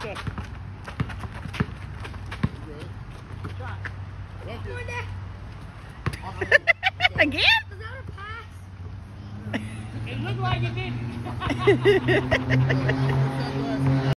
Okay. Again? It looked like it did.